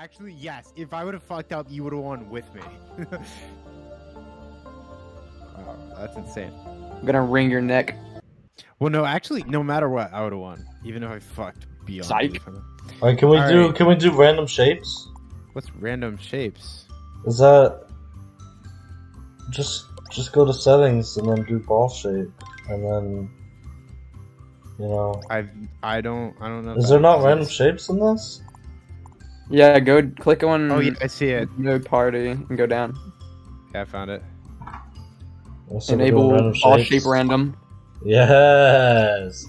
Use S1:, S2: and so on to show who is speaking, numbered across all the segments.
S1: actually, yes. If I would have fucked up, you would have won with me. wow, that's insane.
S2: I'm gonna wring your neck.
S1: Well, no, actually, no matter what, I would have won, even if I fucked beyond.
S2: Psych.
S1: belief.
S3: Alright, can we
S1: All
S3: do
S1: right.
S3: can we do random shapes?
S1: What's random shapes?
S3: Is that just just go to settings and then do ball shape and then you know
S1: I I don't I don't know.
S3: is there not
S1: exists.
S3: random shapes in this?
S2: Yeah, go click on
S1: Oh yeah, I see it.
S2: node party and go down.
S1: Yeah, I found it.
S3: So we're doing
S2: Enable
S3: random
S2: all
S3: shapes?
S2: shape random.
S3: Yes.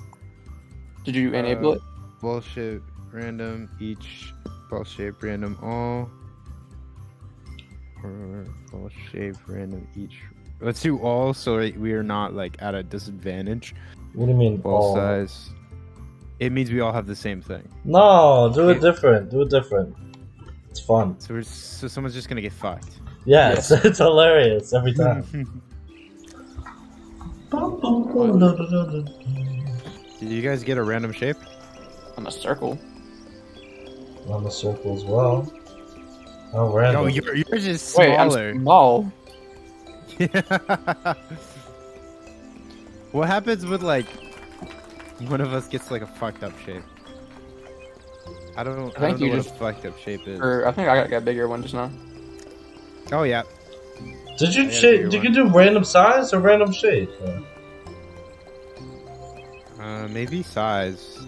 S2: Did you
S1: Uh,
S2: enable it?
S1: Ball shape random each ball shape random all or ball shape random each. Let's do all so we are not like at a disadvantage.
S3: What do you mean
S1: Ball
S3: all?
S1: size. It means we all have the same thing.
S3: No, do it different. Do it different. It's fun.
S1: So we're so someone's just gonna get fucked.
S3: Yeah, it's, it's hilarious every time.
S1: Did you guys get a random shape?
S2: I'm a circle.
S3: I'm a circle as well. Oh, random.
S1: No, your, yours is
S2: Wait, I'm
S1: smaller.
S2: small.
S1: what happens with like one of us gets like a fucked up shape? I don't. I,
S2: think
S1: don't know
S2: you
S1: what
S2: just-
S1: a fucked up shape is.
S2: Or I think I got, got a bigger one just now.
S1: Oh yeah.
S3: Did you
S1: Yeah,
S3: Did
S1: one.
S3: you do random size or random shape?
S1: Uh, maybe size.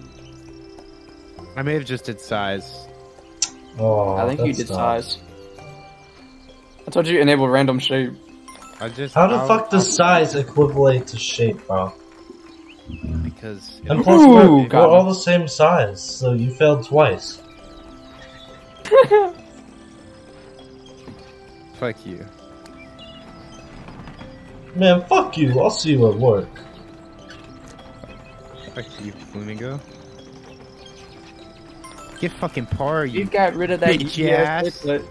S1: I may have just did size.
S3: Oh,
S2: I think you did
S3: not-
S2: size. I told you enable random shape.
S1: I just.
S3: How the
S1: I'll-
S3: fuck does
S1: I'll-
S3: size equivalent to shape, bro?
S1: Because
S3: And plus,
S2: Ooh,
S3: we're, we're
S2: got
S3: all the same size, so you failed twice.
S1: fuck you.
S3: Man, fuck you. I'll see you at work.
S1: Fuck you, flamingo. Get fucking par,
S2: You
S1: you.
S2: got rid of that
S1: Bitch
S2: GS
S1: ass.
S2: circlet.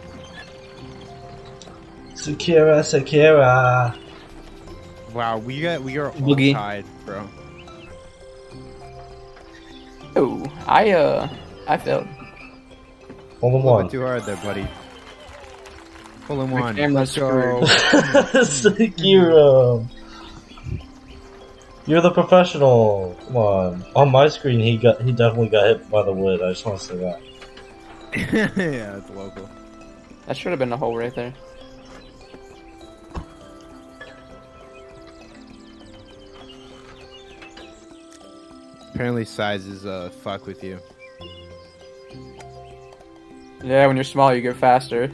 S3: Sakira, Sakira.
S1: Wow, we got we are all
S2: Boogie.
S1: tied, bro.
S2: I uh, I failed.
S3: Hold on
S1: A little
S3: one.
S1: too hard there, buddy. Pull in
S2: My
S1: one.
S2: camera's
S1: Let's go.
S3: Sakira. You're the professional. Come on. On my screen, he got he definitely got hit by the wood. I just want to say that.
S1: yeah, it's local.
S2: That should have been the hole right there.
S1: Apparently, sizes uh fuck with you.
S2: Yeah, when you're small, you get faster.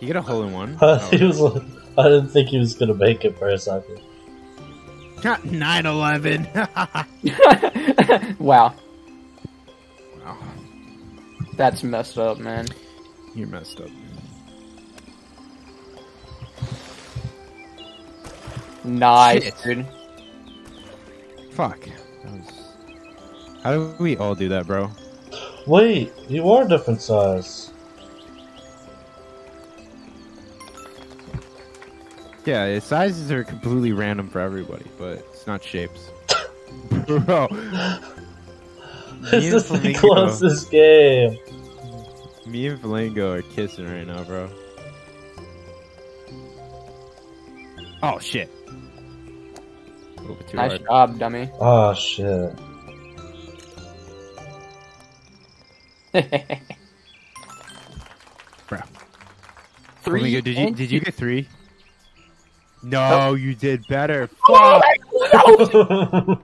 S1: You get a hole in one.
S3: he was. I didn't think he was gonna make it for a second.
S1: 9 11.
S2: wow,
S1: wow.
S2: that's messed up, man.
S1: You're messed up.
S2: Nice,
S1: Shit.
S2: dude.
S1: Fuck. That was... How do we all do that, bro?
S3: Wait, you are different size.
S1: Yeah, its sizes are completely random for everybody, but it's not shapes. bro.
S3: This
S1: and
S3: is the closest game.
S1: Me and Flamingo are kissing right now, bro. Oh shit.
S2: Nice
S1: hard.
S2: job, dummy.
S3: Oh shit.
S1: Bro.
S2: Three.
S1: Flamingo, did you did you get three? No, you did better.
S2: Oh,
S1: Fuck.
S2: no!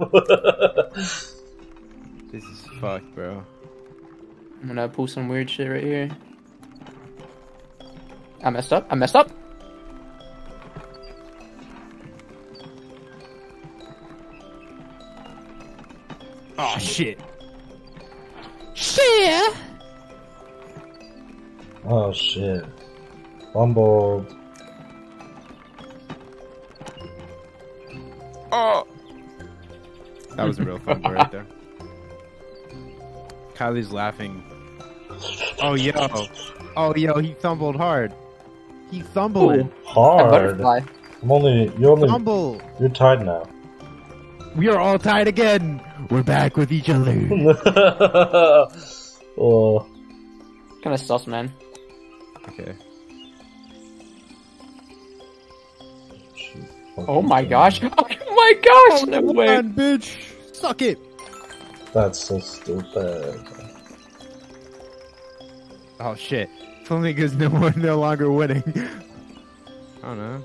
S1: This is fucked, bro.
S2: I'm gonna pull some weird shit right here. I messed up. I messed up.
S1: Oh shit.
S2: Shit.
S3: oh shit. Fumbled.
S2: Oh.
S1: That was a real fumble right there. Kylie's laughing. Oh yo. Oh yo, he thumbled hard. He thumbled.
S2: Ooh,
S3: Hard. I'm only. You're only.
S1: Fumble.
S3: You're tied now.
S1: We are all tied again. We're back with each other.
S3: oh,
S2: Kind of sus, man.
S1: Okay.
S2: Oh my gosh. Oh my gosh. No
S1: Come
S2: way.
S1: on, bitch. Suck it.
S3: That's so stupid.
S1: Oh shit. Flamingo's no more, no longer winning. I don't know.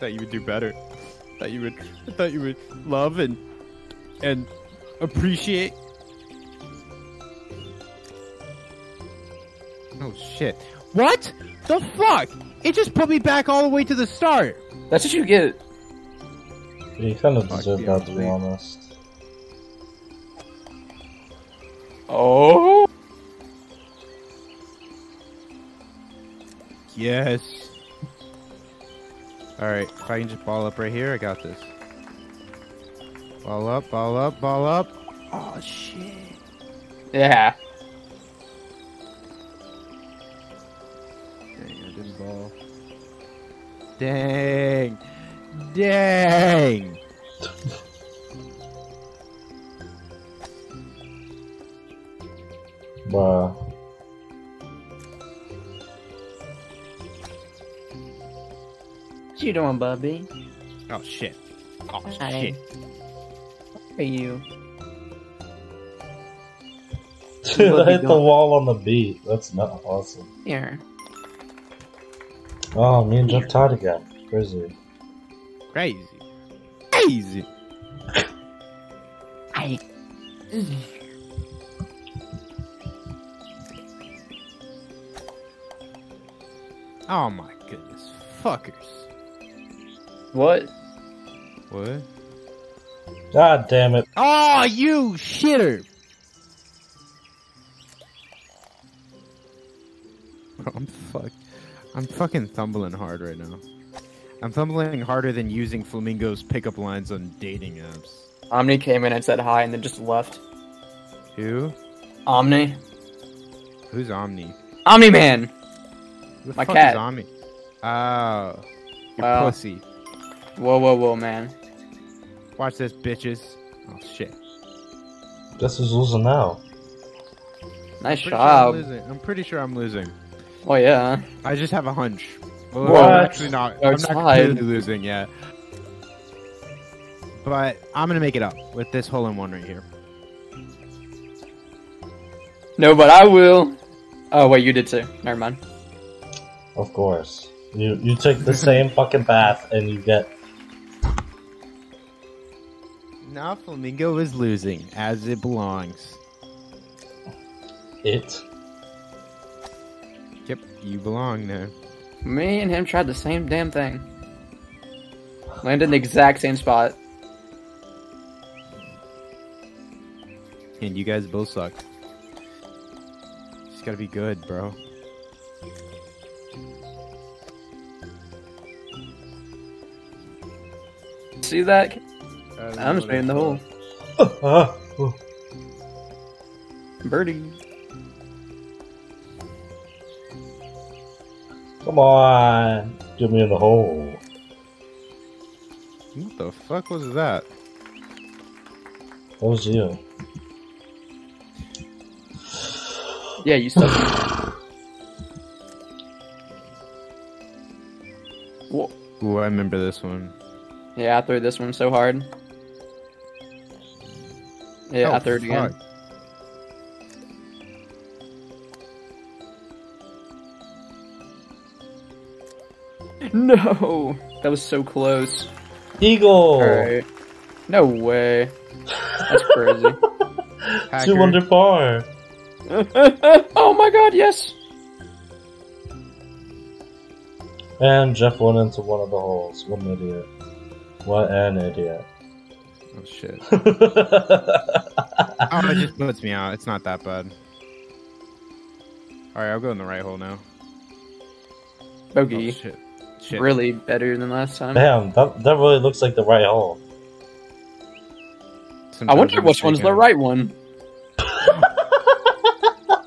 S1: Thought you would do better. Thought you would. I thought you would love and and appreciate. Oh shit! What the fuck? It just put me back all the way to the start.
S2: That's what you get.
S3: You kind of deserve
S1: the
S3: that, to be honest.
S2: Oh.
S1: Yes. All right. If I can just ball up right here, I got this. Ball up, ball up, ball up. Oh shit.
S2: Yeah.
S1: Dang, I didn't ball. Dang. Dang.
S3: Bruh.
S2: What you doing, Bubby?
S1: Oh shit. Oh
S2: Hi.
S1: shit.
S2: How are you?
S3: Dude, I hit the wall on the beat. That's not awesome.
S2: Here.
S3: Oh, me and Jeff tied again. Crazy.
S1: Crazy. Crazy.
S2: I.
S1: Oh my goodness. Fuckers.
S2: What?
S1: What?
S3: God damn it.
S1: Oh, you shitter. I'm fuck. I'm fucking thumbling hard right now. I'm thumbling harder than using Flamingo's pickup lines on dating apps.
S2: Omni came in and said hi and then just left.
S1: Who?
S2: Omni?
S1: Who's Omni?
S2: Omni Man!
S1: Who the
S2: My
S1: fuck
S2: cat.
S1: Is Omni? Oh, you
S2: Wow.
S1: pussy.
S2: Whoa, whoa, whoa, man.
S1: Watch this, bitches. Oh shit.
S3: This is losing now?
S2: Nice
S1: Pretty sure I'm
S2: job.
S1: losing. I'm pretty sure I'm losing.
S2: oh, yeah.
S1: I just have a hunch. Well,
S2: What?
S1: I'm actually not. I'm not completely losing yet. But I'm gonna make it up with this hole in one right here.
S2: No, but I will. Oh, wait, you did too. Never mind.
S3: Of course. You you take the same fucking path and you get
S1: Now Flamingo is losing, as it belongs.
S3: it.
S1: Yep, you belong there.
S2: Me and him tried the same damn thing. Landed in the exact same spot.
S1: And you guys both suck. Just gotta be good, bro.
S2: See that? I'm just made in the hole.
S3: Oh.
S2: Birdie.
S3: Come on. Get me in the hole.
S1: What the fuck was that?
S3: That was you.
S2: Yeah, you suck. Whoa.
S1: Ooh, I remember this one.
S2: Yeah, I threw this one so hard. Yeah,
S1: Oh,
S2: I threw it again. No, that was so close.
S3: Eagle!
S2: Alright. No way. That's crazy.
S1: Hacker.
S3: Two under par.
S2: oh my god, yes!
S3: And Jeff went into one of the holes. What an idiot. What an idiot.
S1: Oh shit. Oh, it just puts me out. It's not that bad. Alright, I'll go in the right hole now. Oh,
S2: Bogey.
S1: shit. Shit.
S2: Really better than last time.
S3: Damn, that, that really looks like the right hole.
S2: I wonder
S1: I'm
S2: which one's the right one.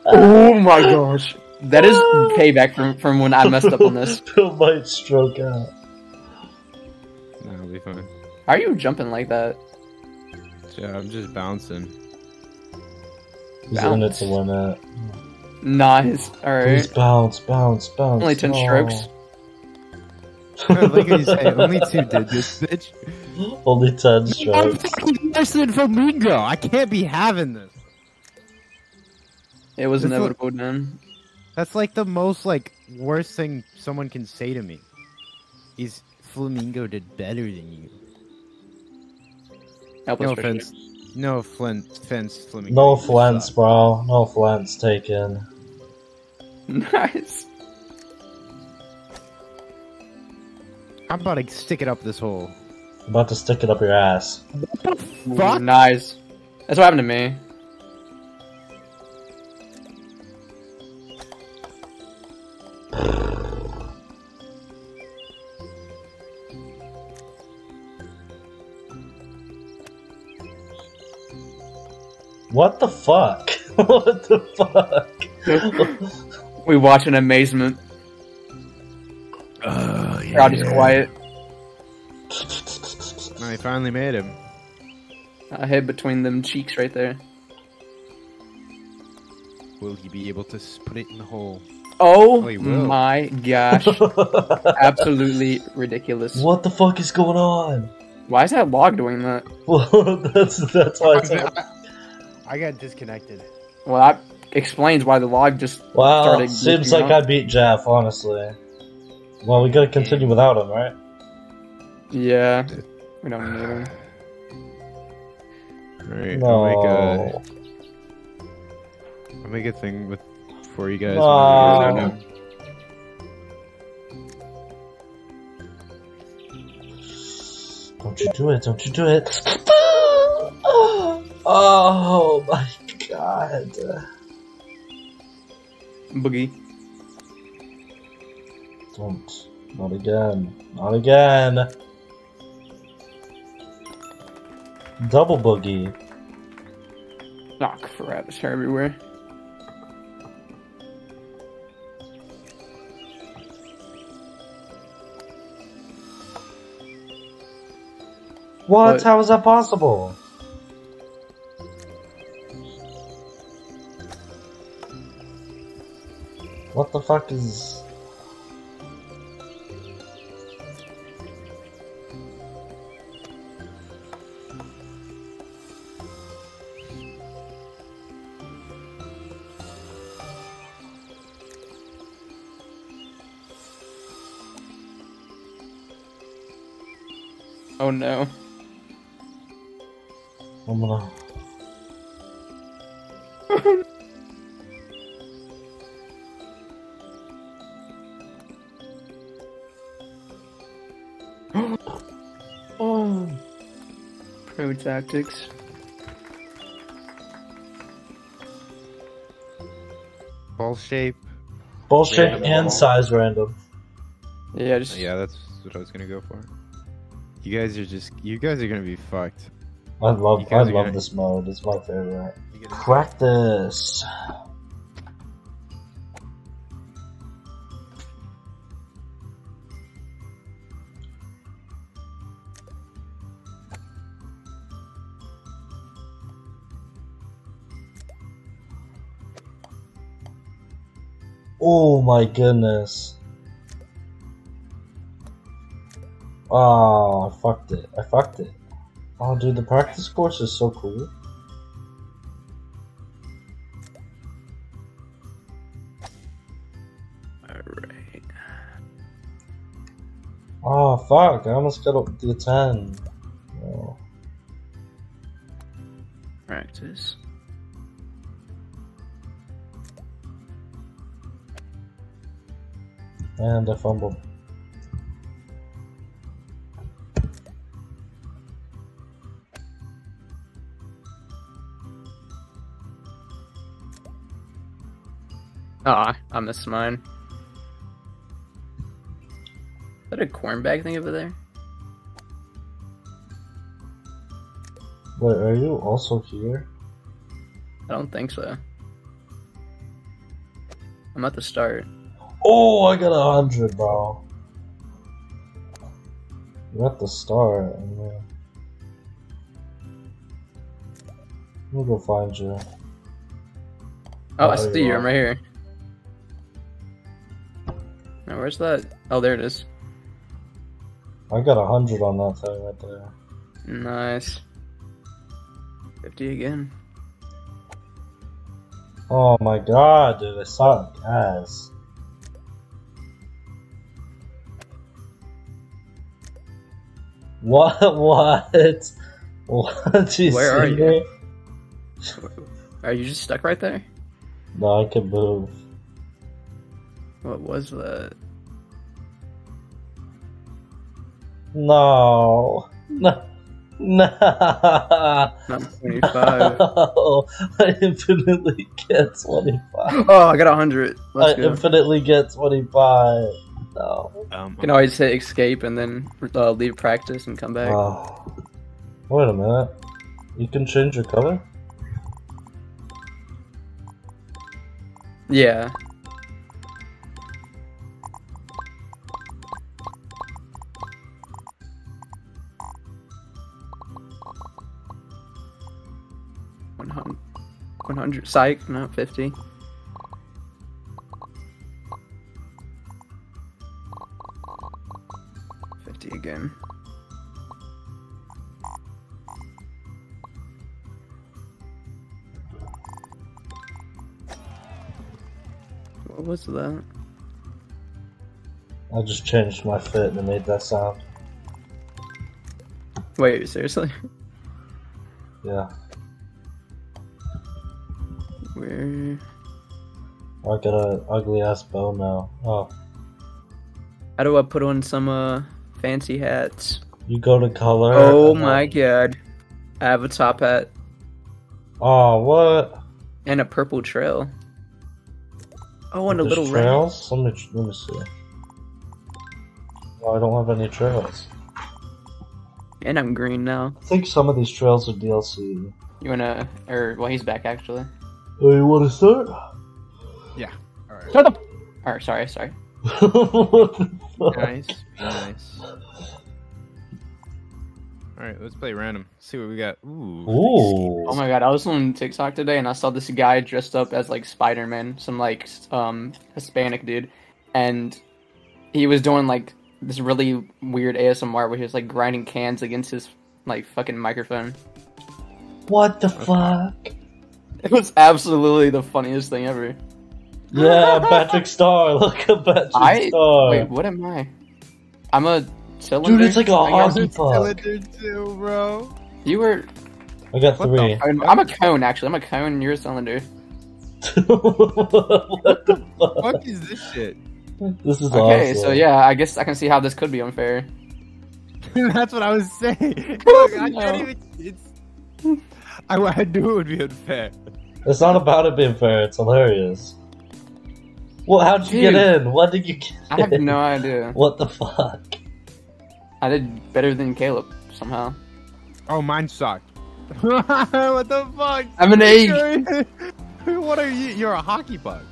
S2: oh my gosh. That is payback from, from when I messed up on this.
S3: Bill might stroke out.
S1: Nah, it'll be fine.
S2: How are you jumping like that?
S1: Yeah, I'm just bouncing.
S3: He's in it
S2: Bounce.
S3: to win it.
S2: Nice.
S3: Please
S2: Alright.
S3: bounce, bounce, bounce.
S2: Only 10
S3: No.
S2: strokes.
S1: Look at you say only two digits, bitch.
S3: Only 10 strokes.
S1: I'm fucking worse than Flamingo. I can't be having this.
S2: It was
S1: This look-
S2: inevitable, man.
S1: That's like the most like worst thing someone can say to me. He's Flamingo did better than you.
S2: Helpless
S1: No
S2: for sure.
S1: offense. No flint, fence, Flamingo.
S3: No
S1: you just
S3: offense, bro. No offense taken.
S2: Nice.
S1: I'm about to stick it up this hole.
S3: about to stick it up your ass.
S1: Fuck.
S2: Nice. That's what happened to me.
S3: What the fuck? what the fuck?
S2: We watch in amazement.
S1: Oh,
S2: Crowd is quiet.
S1: I finally made him.
S2: A head between them cheeks right there.
S1: Will he be able to put it in the hole?
S2: Oh
S1: Oh,
S2: my gosh. Absolutely ridiculous.
S3: what the fuck is going on?
S2: Why is that log doing that?
S3: Well, that's that's why. It's
S1: I got disconnected.
S2: Well, that explains why the log just
S3: wow,
S2: started
S3: seems like
S2: out.
S3: I beat Jeff. Honestly. Well, we gotta continue without him, right?
S2: Yeah. We don't need him.
S1: Alright, I'll make a
S3: No.
S1: I'll make a thing with for you guys.
S3: No.
S1: whenever you guys are done.
S3: Don't you do it, don't you do it. oh my god.
S2: Bogey.
S3: Don't. Not again. Not again. Double bogey.
S2: Oh crap, it's hair everywhere.
S3: What?
S2: What?
S3: How is that possible? What the fuck is...
S2: Oh no.
S3: I'm gonna...
S2: tactics.
S1: Ball shape.
S3: Bullshit
S1: Random
S3: and
S1: ball.
S3: size random.
S2: Yeah, just
S1: Yeah, that's what I was gonna go for. You guys are just you guys are gonna be fucked.
S3: I love I love
S1: gonna-
S3: this mode. It's my favorite.
S1: You get
S3: Practice. Oh my goodness. Oh, I fucked it. I fucked it. Oh, dude, the practice course is so cool.
S2: Alright.
S3: Oh, fuck. I almost got up to the 10. Oh.
S2: Practice.
S3: And a fumble.
S2: Ah, I missed mine. Is that a corn bag thing over there?
S3: Wait, are you also here?
S2: I don't think so. I'm at the start.
S3: Oh, I got a hundred, bro. You're at the start. and then- We'll go find you.
S2: Oh, I see
S3: you.
S2: I'm right here. Now, where's that? Oh, there it is.
S3: I got a hundred on that thing right there.
S2: Nice. 50 again.
S3: Oh my god, dude, I saw it, guys. What? What? What? You
S2: Where are you? Are you just stuck right there?
S3: No, I can move.
S2: What was that?
S3: No. No. No.
S2: Not 25.
S3: No. I infinitely get 25.
S2: oh, I got 100.
S3: I
S2: Let's go.
S3: infinitely get 25. No.
S1: Um,
S2: You can always hit escape and then uh, leave practice and come back.
S3: Oh. Wait a minute. You can change your color?
S2: Yeah. One hundred. One hundred. Psych. No, fifty. Fifty again. What was that?
S3: I just changed my fit and it made that sound.
S2: Wait, seriously?
S3: Yeah.
S2: Where?
S3: I got an ugly ass bow now. Oh.
S2: How do I put on some uh fancy hats?
S3: You go to color.
S2: Oh my
S3: then-
S2: god. I have a top hat
S3: Oh, what?
S2: and a purple trail. Oh, and a little rat.
S3: trails? Let me, let me see. Oh, I don't have any trails.
S2: And I'm green now.
S3: I think some of these trails are DLC.
S2: You wanna or well he's back actually.
S3: Oh, you want to start? Yeah.
S1: All right.
S2: Shut up! Alright, sorry, sorry.
S3: What the fuck?
S1: Nice, nice. All right, let's play random. See what we got. Ooh.
S3: Ooh.
S2: Oh my god, I was on TikTok today and I saw this guy dressed up as like Spider Man, some like um Hispanic dude, and he was doing like this really weird ASMR where he was like grinding cans against his like fucking microphone.
S3: What the fuck?
S2: It was absolutely the funniest thing ever.
S3: Yeah, Patrick Star. Look at Patrick
S2: I-
S3: Star.
S2: Wait, what am I? I'm a cylinder.
S3: Dude, it's like a
S2: guess.
S3: hockey puck.
S1: Cylinder too, bro.
S2: You were.
S3: I got
S1: What
S3: three.
S2: I'm, I'm a cone actually. I'm a cone. and You're a cylinder.
S3: what the fuck?
S1: What is this shit?
S3: This is
S2: Okay,
S3: awesome.
S2: so yeah, I guess I can see how this could be unfair.
S1: That's what I was saying. Look, I
S2: No.
S1: can't even. It's. I, I knew it would be unfair.
S3: It's not about it being fair. It's hilarious. Well, how'd you
S2: Dude.
S3: get in? What did you get?
S2: I have
S3: in?
S2: no idea.
S3: What the fuck?
S2: I did better than Caleb somehow.
S1: Oh, mine sucked. what the fuck?
S2: I'm an egg.
S1: what are you? You're a hockey puck.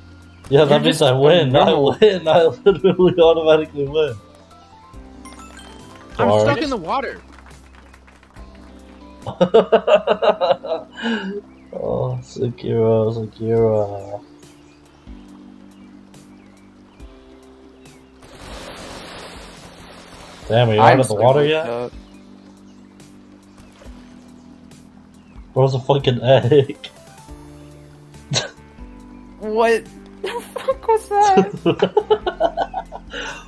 S3: Yeah, that
S2: You're
S3: means I win. I win. I literally automatically win.
S1: I'm
S3: Sorry.
S1: stuck in the water.
S3: oh, Sekiro, Sekiro. Damn, are you out
S2: I'm
S3: of the water yet?
S2: up.
S3: Where's a fucking egg?
S2: What the fuck was that?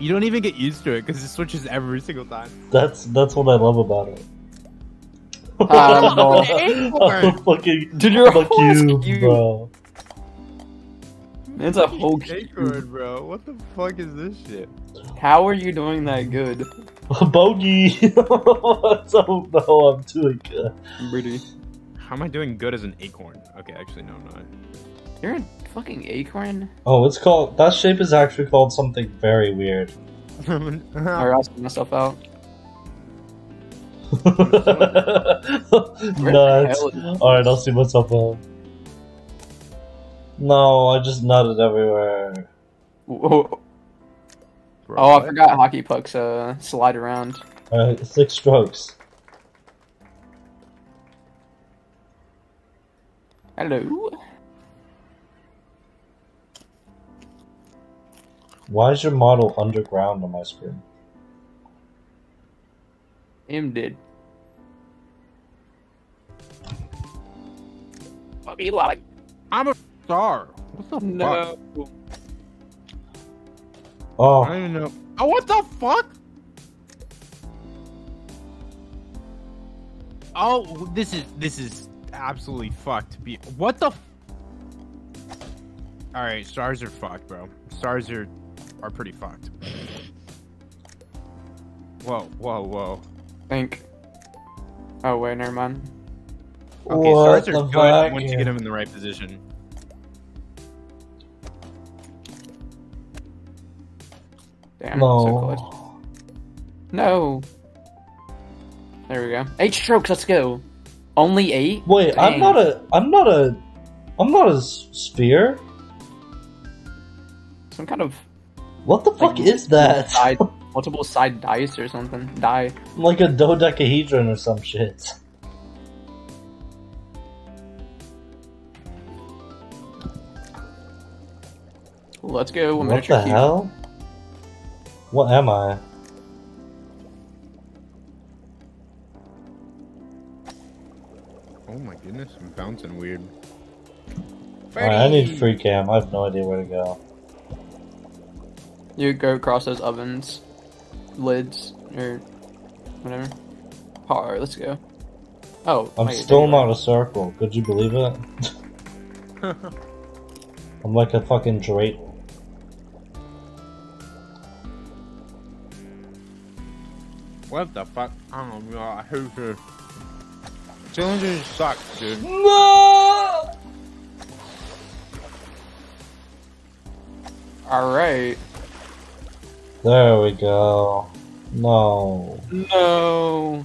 S1: You don't even get used to it because it switches every single time.
S3: that's that's what I love about it.
S2: Um, well-
S3: I'm fucking
S2: Dude, you're a
S3: fuck you,
S2: skew.
S3: bro.
S2: It's a whole.
S1: Acorn, bro. What the fuck is this shit?
S2: How are you doing that good,
S3: Bogey. I don't know. I'm doing good.
S2: Brady?
S1: How am I doing good as an acorn? Okay, actually, no, I'm not.
S2: You're a fucking acorn.
S3: Oh, it's called. That shape is actually called something very weird.
S2: Or else I myself out.
S3: Nuts. Alright, I'll see myself out. No, I just nutted everywhere.
S2: Whoa.
S1: Bro,
S2: Oh, I forgot hockey pucks uh slide around.
S3: Alright, six strokes.
S2: Hello.
S3: Why is your model underground on my screen?
S2: Him did. Fuck you, like
S1: I'm a star. What the fuck?
S2: no.
S1: I
S3: Oh,
S1: don't even know. Oh, what the fuck? Oh, this is this is absolutely fucked. Be what the? F- All right, stars are fucked, bro. Stars are are pretty fucked. Whoa, whoa, whoa.
S2: Think. Oh wait, never mind.
S1: Okay,
S3: what
S1: stars are good
S3: fuck?
S1: once you get them in the right position.
S2: Damn, so.
S3: No.
S2: No. There we go. Eight strokes. Let's go. Only eight.
S3: Wait, I'm not a. I'm not a. I'm not a spear.
S2: Some kind of
S3: What the fuck is that?
S2: side, multiple side dice or something. Die.
S3: like a dodecahedron or some shit.
S2: Let's go.
S3: What the
S2: cube.
S3: Hell? What am I?
S1: Oh my goodness, I'm bouncing weird.
S3: Alright, I need free cam. I have no idea where to go.
S2: You go across those ovens, lids, or whatever. Alright, let's go. Oh,
S3: I'm
S2: wait,
S3: still not a circle. Could you believe it? I'm like a fucking Drake.
S1: What the fuck? I don't know. I hate this. Cylinders suck, dude.
S3: No!
S2: Alright.
S3: There we go. No.
S2: No.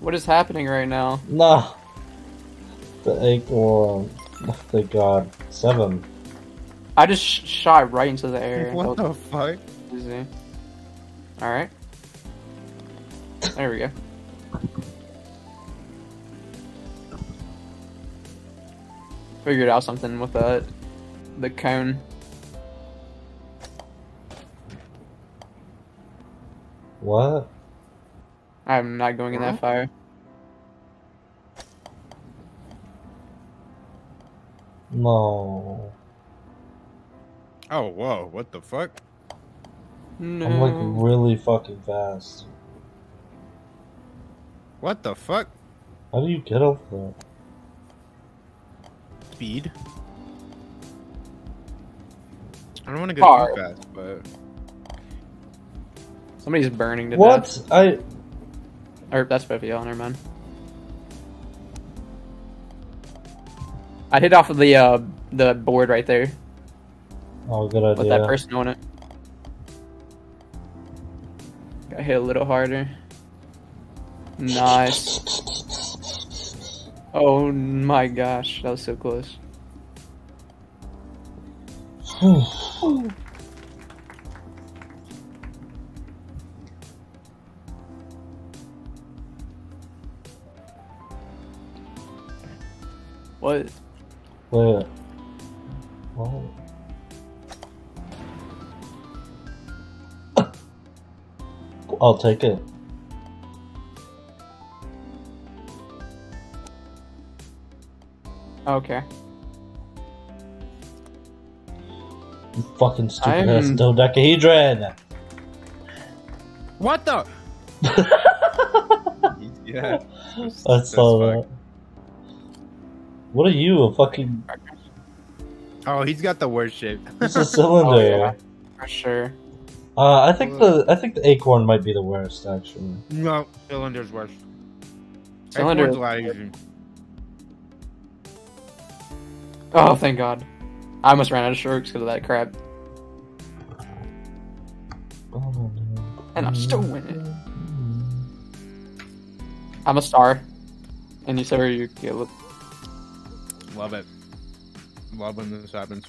S2: What is happening right now?
S3: No. The acorn. Thank God. Seven.
S2: I just sh- shot right into the air.
S1: What the
S2: was
S1: fuck?
S2: easy. Alright. There we go. Figured out something with that. The cone.
S3: What?
S2: I'm not going in that fire.
S3: No.
S1: Oh, whoa. What the fuck?
S2: No.
S3: I'm like really fucking fast.
S1: What the fuck?
S3: How do you get off that?
S1: Speed? I don't want to go
S2: Car.
S1: too fast, but
S2: Somebody's burning to
S3: What?
S2: death.
S3: I.
S2: Or that's both of y'all, never mind. I hit off of the uh the board right there
S3: Oh, good idea.
S2: with
S3: idea.
S2: that person on it. Got hit a little harder. Nice. Oh my gosh, that was so close. What?
S3: Wait. What? I'll take it.
S2: Okay.
S3: You fucking stupid
S2: I'm-
S3: dodecahedron!
S1: what the? yeah,
S3: I saw that. What are you, a fucking.
S1: Oh, he's got the worst shape.
S3: It's a cylinder.
S2: Oh, yeah. For sure.
S3: Uh, I think the I think the acorn might be the worst, actually.
S1: no, cylinder's worse.
S2: Cylinder-
S1: Acorn's a lot easier.
S2: Oh, thank God. I almost ran out of strokes because of that crap. And I'm still winning. I'm a star. And you said where you get with.
S1: Love it. Love when this happens.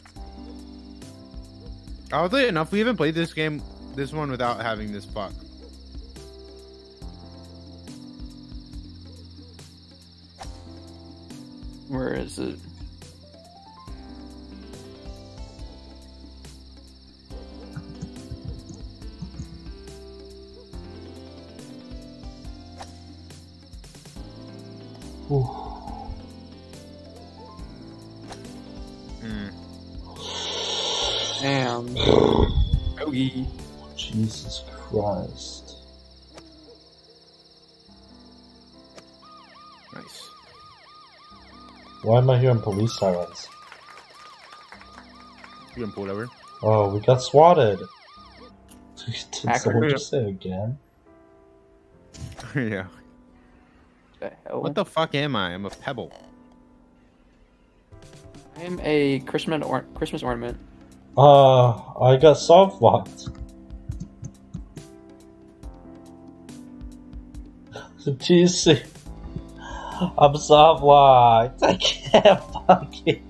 S1: Oddly enough, we haven't played this game, this one, without having this fuck.
S2: Where is it?
S3: Christ.
S1: Nice.
S3: Why am I hearing police sirens?
S1: You can pull over.
S3: Oh, we got swatted. Did
S2: Hacker.
S3: someone just say again?
S1: yeah.
S2: The?
S1: What the fuck am I? I'm a pebble.
S2: I'm a Christmas or Christmas ornament.
S3: Uh, I got soft locked. GC. I'm soft locked. I can't fucking.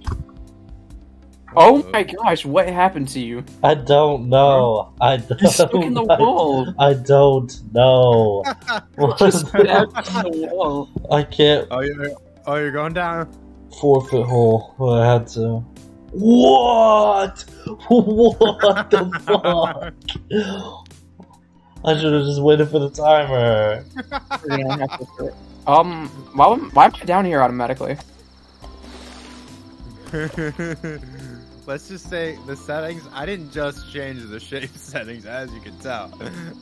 S2: Oh my gosh, what happened to you?
S3: I don't know. I don't.
S2: You're stuck in the wall.
S3: I don't know. What is
S2: Just stabbed
S3: that?
S2: in the wall.
S3: I can't
S1: Oh, you're oh you're going down.
S3: Four foot hole. Well, I had to. What? What the fuck? I should have just waited for the timer.
S2: We're gonna have to start- Um, why, am- why am I down here automatically?
S1: Let's just say the settings. I didn't just change the shape settings, as you can tell.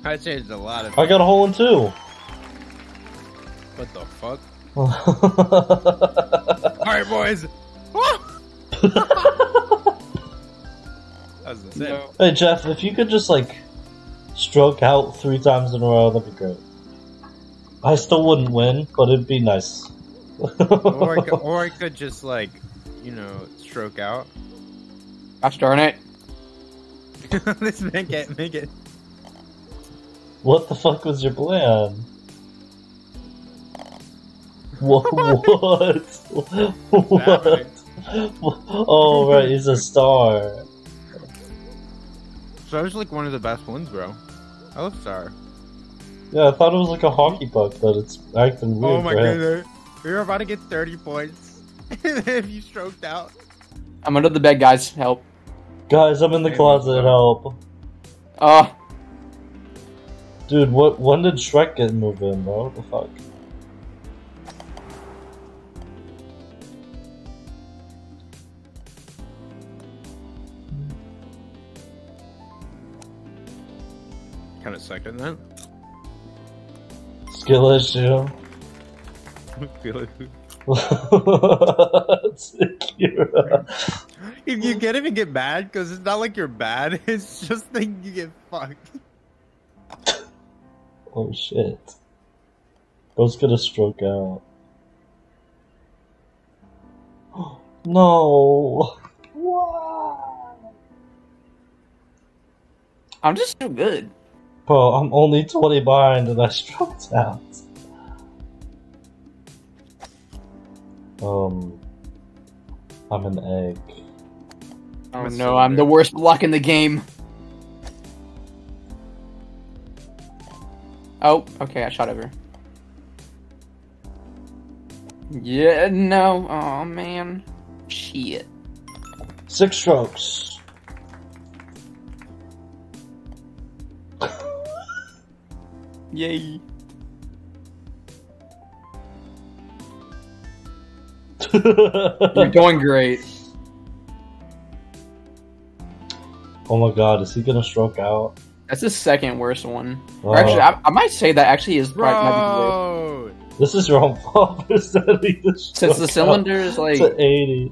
S1: I changed a lot of.
S3: I got a hole in two.
S1: What the fuck? All right, boys. that was insane.
S2: No.
S3: Jeff, if you could just like stroke out three times in a row, that'd be great. I still wouldn't win, but it'd be nice.
S1: or, I could, or I could just like, you know, stroke out.
S2: Gosh darn it.
S1: Let's make it, make it.
S3: what the fuck was your plan? What? What? what? Oh right, he's a star.
S1: So I was like one of the best ones, bro. I love Star.
S3: Yeah, I thought it was like a hockey puck, but it's acting weird.
S1: Oh my
S3: for him.
S1: goodness. We were about to get 30 points. if you stroked out.
S2: I'm under the bed, guys. Help.
S3: Guys, I'm in the closet. Help,
S2: Uh,
S3: dude. What? When did Shrek get moved in, bro? What the fuck?
S1: Kind of sucked at that.
S3: Skill issue.
S1: Feel it. You, you can't even get mad because it's not like you're bad. It's just that you get fucked.
S3: oh shit. Bro's gonna stroke out. no. Why?
S2: I'm just so good.
S3: Bro, I'm only 20 behind and I stroked out. Um, I'm an egg.
S2: Oh
S1: That's
S2: no,
S1: so
S2: I'm the worst block in the game. Oh, okay, I shot over. Yeah, no. Oh man. Shit.
S3: Six strokes.
S2: Yay. You're doing great.
S3: oh my god, is he gonna stroke out?
S2: That's the second worst one. Or
S3: Oh,
S2: actually, I, I might say that actually is probably might be the worst.
S1: Bro!
S3: this is your own fault for setting the
S2: Since the cylinder is like
S3: to 80.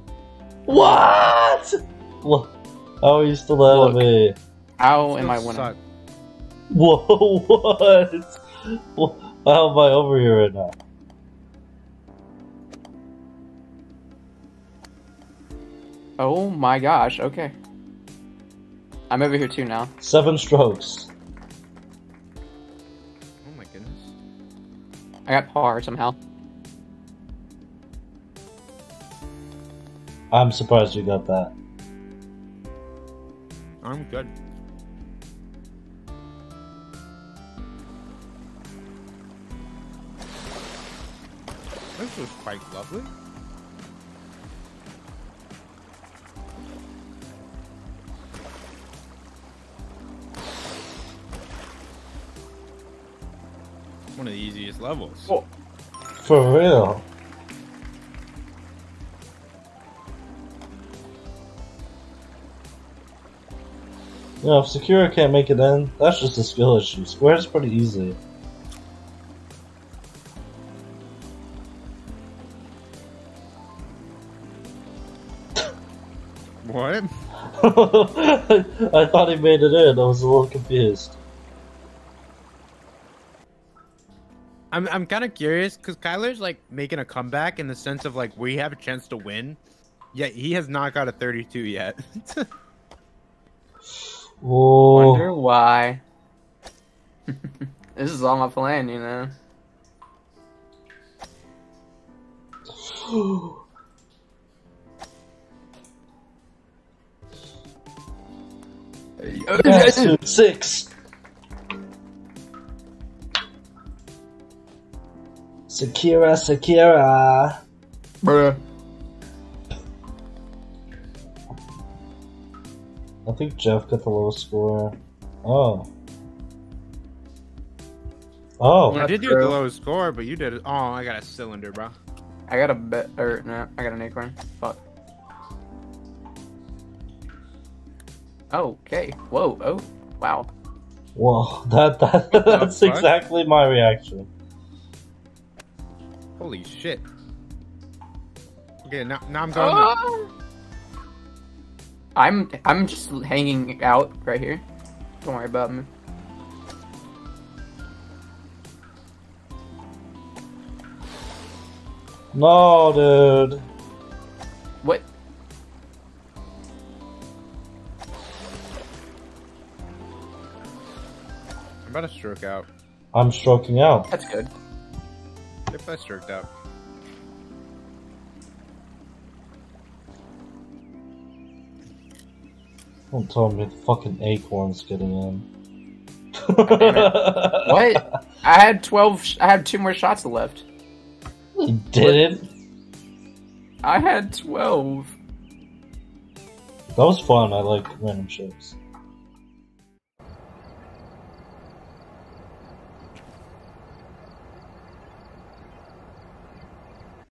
S3: What? What? How are you still ahead of
S2: Look.
S3: me?
S2: how am I winning?
S1: suck.
S3: Whoa, what? Wha- How am I over here right now?
S2: Oh my gosh, okay. I'm over here too now.
S3: Seven strokes.
S1: Oh my goodness.
S2: I got par somehow.
S3: I'm surprised you got that.
S1: I'm good. This was quite lovely. One of the easiest levels.
S2: Oh,
S3: for real? You know, if Sekiro can't make it in, that's just a skill issue. Square's pretty easy. I thought he made it in. I was a little confused.
S1: I'm I'm kind of curious because Kyler's like making a comeback in the sense of like we have a chance to win, yet he has not got a 32 yet.
S3: Oh,
S2: Wonder why. this is all my plan, you know.
S3: Yes, six. Sakura, Sakura.
S2: Bruh.
S3: I think Jeff got the lowest score. Oh. Oh.
S1: I did do the lowest score, but you did it. Oh, I got a cylinder, bro.
S2: I got a bet, or no, I got an acorn. Fuck. Okay. Whoa. Oh. Wow.
S3: Whoa, that, that that's
S1: fuck?
S3: exactly my reaction.
S1: Holy shit. Okay, now, now I'm going.
S2: Ah! I'm I'm just hanging out right here. Don't worry about me.
S3: No, dude.
S1: I'm about to stroke out.
S3: I'm stroking out.
S2: That's good.
S1: If I stroked out.
S3: Don't tell me the fucking acorn's getting in.
S2: What? I had twelve. Sh- I had two more shots left.
S3: You didn't.
S2: I had twelve.
S3: That was fun. I like random ships.